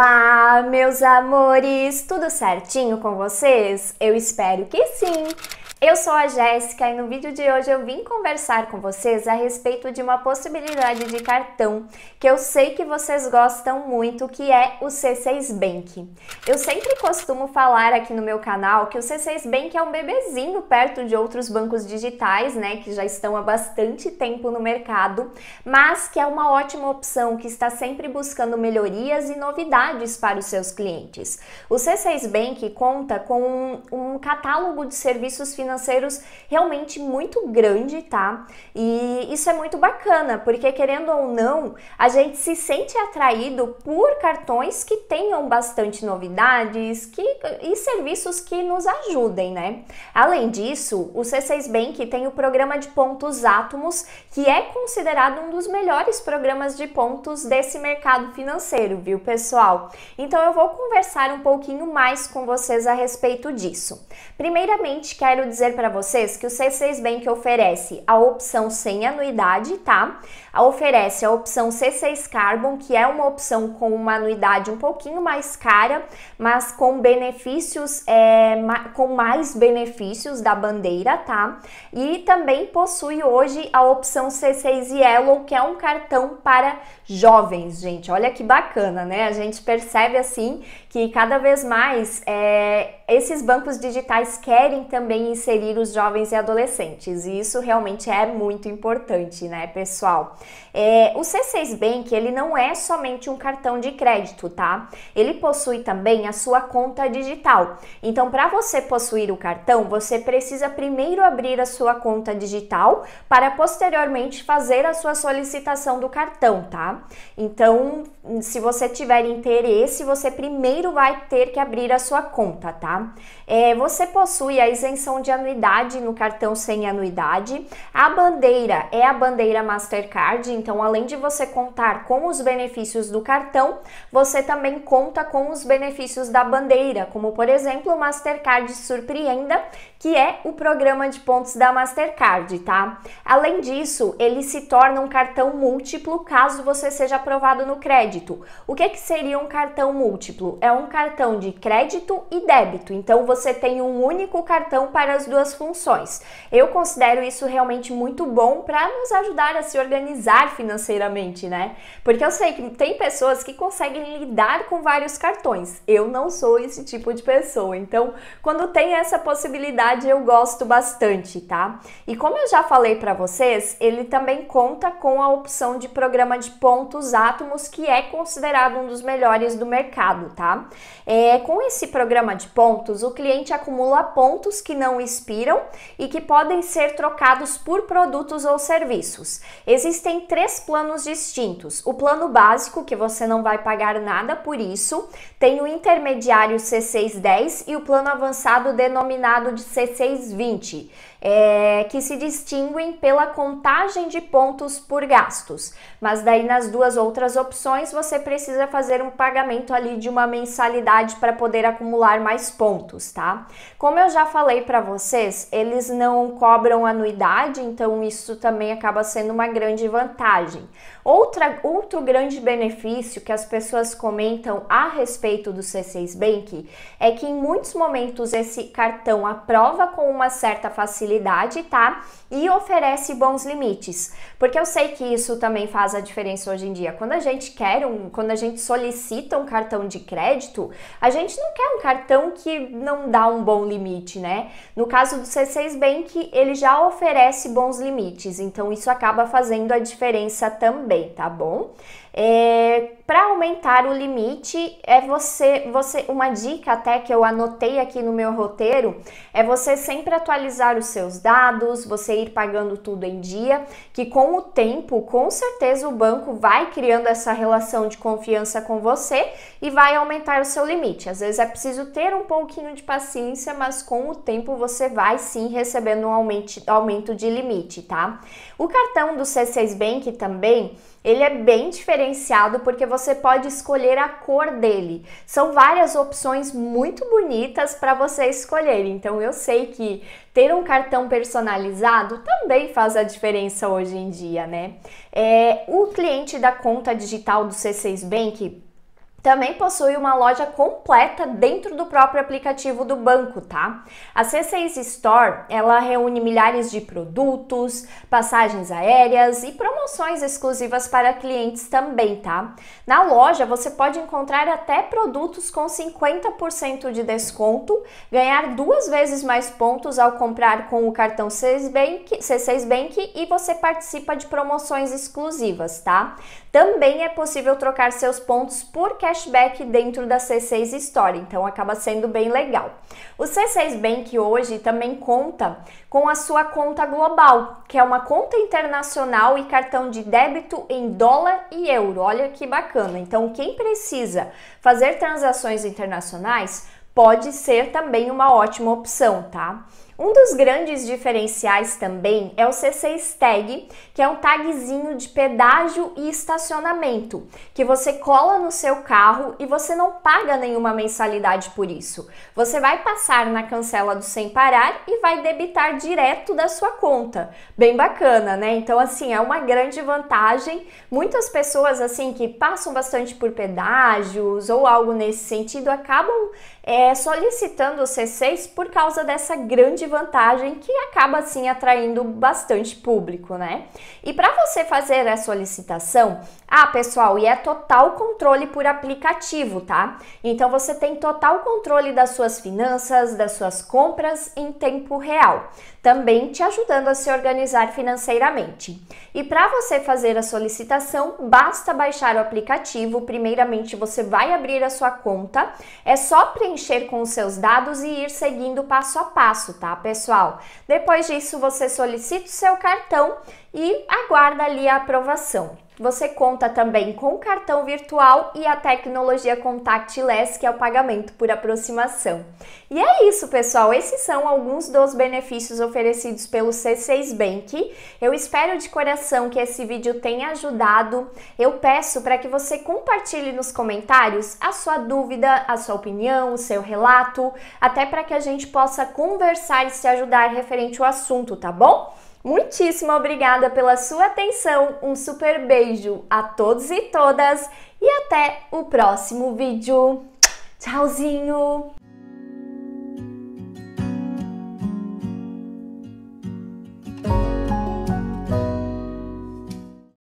Olá, meus amores! Tudo certinho com vocês? Eu espero que sim! Eu sou a Jéssica e no vídeo de hoje eu vim conversar com vocês a respeito de uma possibilidade de cartão que eu sei que vocês gostam muito, que é o C6 Bank. Eu sempre costumo falar aqui no meu canal que o C6 Bank é um bebezinho perto de outros bancos digitais, né, que já estão há bastante tempo no mercado, mas que é uma ótima opção que está sempre buscando melhorias e novidades para os seus clientes. O C6 Bank conta com um catálogo de serviços financeiros financeiros realmente muito grande, tá? E isso é muito bacana, porque querendo ou não, a gente se sente atraído por cartões que tenham bastante novidades que, e serviços que nos ajudem, né? Além disso, o C6 Bank tem o programa de pontos Átomos, que é considerado um dos melhores programas de pontos desse mercado financeiro, viu, pessoal? Então eu vou conversar um pouquinho mais com vocês a respeito disso. Primeiramente, quero dizer dizer para vocês que o C6 Bank oferece a opção sem anuidade, tá? Oferece a opção C6 Carbon, que é uma opção com uma anuidade um pouquinho mais cara, mas com benefícios, é, com mais benefícios da bandeira, tá? E também possui hoje a opção C6 Yellow, que é um cartão para jovens, gente. Olha que bacana, né? A gente percebe assim que cada vez mais é, esses bancos digitais querem também inserir os jovens e adolescentes, e isso realmente é muito importante, né, pessoal? É, o C6 Bank, ele não é somente um cartão de crédito, tá? Ele possui também a sua conta digital. Então, para você possuir o cartão, você precisa primeiro abrir a sua conta digital para posteriormente fazer a sua solicitação do cartão, tá? Então, se você tiver interesse, você primeiro vai ter que abrir a sua conta, tá? É, você possui a isenção de anuidade no cartão sem anuidade. A bandeira é a bandeira Mastercard, então além de você contar com os benefícios do cartão, você também conta com os benefícios da bandeira, como por exemplo o Mastercard Surpreenda, que é o programa de pontos da Mastercard, tá? Além disso, ele se torna um cartão múltiplo caso você seja aprovado no crédito. O que, que seria um cartão múltiplo? É um cartão de crédito e débito, então você tem um único cartão para as duas funções. Eu considero isso realmente muito bom para nos ajudar a se organizar financeiramente, né? Porque eu sei que tem pessoas que conseguem lidar com vários cartões. Eu não sou esse tipo de pessoa, então quando tem essa possibilidade eu gosto bastante, tá? E como eu já falei para vocês, ele também conta com a opção de programa de pontos átomos que é considerado um dos melhores do mercado, tá? É, com esse programa de pontos, o cliente acumula pontos que não expiram e que podem ser trocados por produtos ou serviços. Existem três planos distintos: o plano básico, que você não vai pagar nada por isso, tem o intermediário C610 e o plano avançado denominado de C620 é, que se distinguem pela contagem de pontos por gastos. Mas daí nas duas outras opções você precisa fazer um pagamento ali de uma mensalidade para poder acumular mais pontos, tá? Como eu já falei para vocês, eles não cobram anuidade, então isso também acaba sendo uma grande vantagem. Outra, outro grande benefício que as pessoas comentam a respeito do C6 Bank é que em muitos momentos esse cartão aprova com uma certa facilidade, tá? E oferece bons limites. Porque eu sei que isso também faz a diferença hoje em dia. Quando a gente quer um, quando a gente solicita um cartão de crédito, a gente não quer um cartão que não dá um bom limite, né? No caso do C6 Bank, ele já oferece bons limites, então isso acaba fazendo a diferença também tá bom? É, para aumentar o limite, é você, você, uma dica até que eu anotei aqui no meu roteiro, é você sempre atualizar os seus dados, você ir pagando tudo em dia, que com o tempo, com certeza o banco vai criando essa relação de confiança com você e vai aumentar o seu limite. Às vezes é preciso ter um pouquinho de paciência, mas com o tempo você vai sim recebendo um aumento, aumento de limite, tá? O cartão do C6 Bank também ele é bem diferenciado porque você pode escolher a cor dele. São várias opções muito bonitas para você escolher. Então eu sei que ter um cartão personalizado também faz a diferença hoje em dia, né? É, o cliente da conta digital do C6 Bank também possui uma loja completa dentro do próprio aplicativo do banco, tá? A C6 Store, ela reúne milhares de produtos, passagens aéreas e promoções exclusivas para clientes também, tá? Na loja você pode encontrar até produtos com 50% de desconto, ganhar duas vezes mais pontos ao comprar com o cartão C6 Bank, C6 Bank e você participa de promoções exclusivas, tá? Também é possível trocar seus pontos por cashback dentro da C6 Store, então acaba sendo bem legal. O C6 Bank hoje também conta com a sua conta global, que é uma conta internacional e cartão de débito em dólar e euro. Olha que bacana. Então, quem precisa fazer transações internacionais pode ser também uma ótima opção, tá? Um dos grandes diferenciais também é o C6 Tag, que é um tagzinho de pedágio e estacionamento, que você cola no seu carro e você não paga nenhuma mensalidade por isso. Você vai passar na cancela do Sem Parar e vai debitar direto da sua conta. Bem bacana, né? Então, assim, é uma grande vantagem. Muitas pessoas, assim, que passam bastante por pedágios ou algo nesse sentido, acabam é, solicitando o C6 por causa dessa grande vantagem que acaba assim atraindo bastante público, né? E para você fazer a solicitação, ah, pessoal, e é total controle por aplicativo, tá? Então você tem total controle das suas finanças, das suas compras em tempo real, também te ajudando a se organizar financeiramente. E para você fazer a solicitação, basta baixar o aplicativo. Primeiramente, você vai abrir a sua conta, é só preencher com os seus dados e ir seguindo passo a passo, tá, pessoal? Depois disso, você solicita o seu cartão e aguarda ali a aprovação. Você conta também com cartão virtual e a tecnologia contactless, que é o pagamento por aproximação. E é isso, pessoal. Esses são alguns dos benefícios oferecidos pelo C6 Bank. Eu espero de coração que esse vídeo tenha ajudado. Eu peço para que você compartilhe nos comentários a sua dúvida, a sua opinião, o seu relato, até para que a gente possa conversar e se ajudar referente ao assunto, tá bom? Muitíssimo obrigada pela sua atenção, um super beijo a todos e todas e até o próximo vídeo. Tchauzinho!